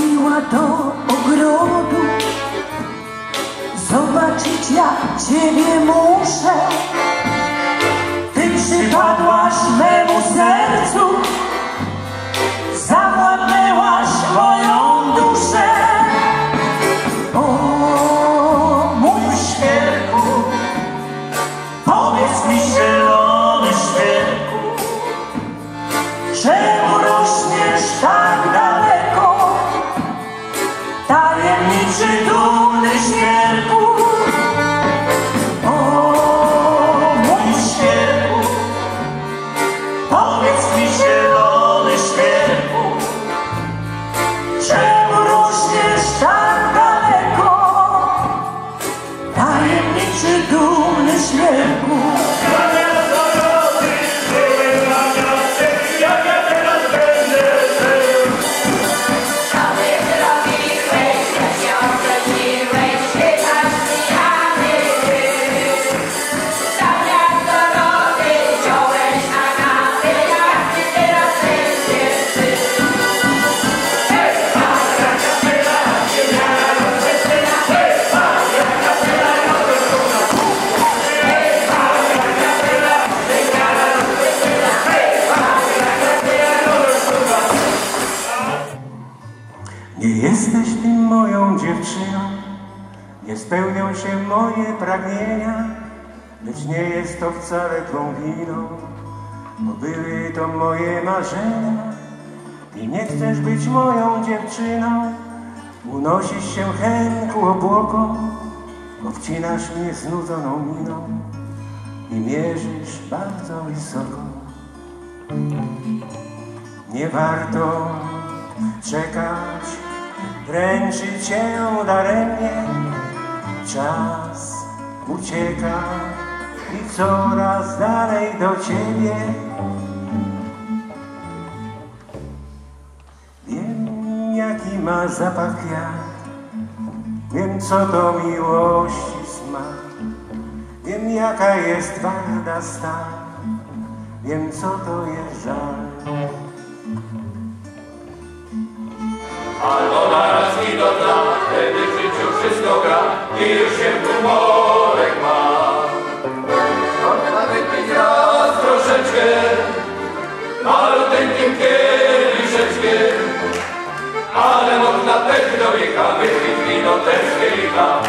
miła do ogrodu. Zobaczyć jak Ciebie muszę memu sercu Zawładnęłaś moją duszę O mój świerku Powiedz mi zielony świerku Czemu rośniesz tak daleko? Tajemniczy, dumny świerku nie spełnią się moje pragnienia, lecz nie jest to wcale twą winą, bo były to moje marzenia. Ty nie chcesz być moją dziewczyną, unosisz się chętku obłoką, obcinasz mnie znudzoną miną i mierzysz bardzo wysoko. Nie warto czekać, dręczy cię daremnie. Czas ucieka i coraz dalej do ciebie. Wiem, jaki ma zapach kwiat, wiem, co to miłości smak. Wiem, jaka jest twarda stal, wiem, co to jest żal. Albo ale można też do wieka wypić wino też kielicha.